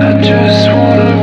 I just wanna